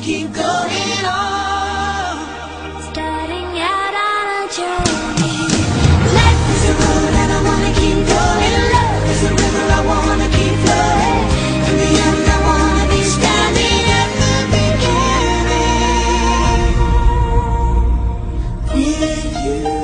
keep going on. Starting out on a journey. Life is a road and I wanna keep going. Love is a river I wanna keep flowing. In the end, I wanna be standing at the beginning with you.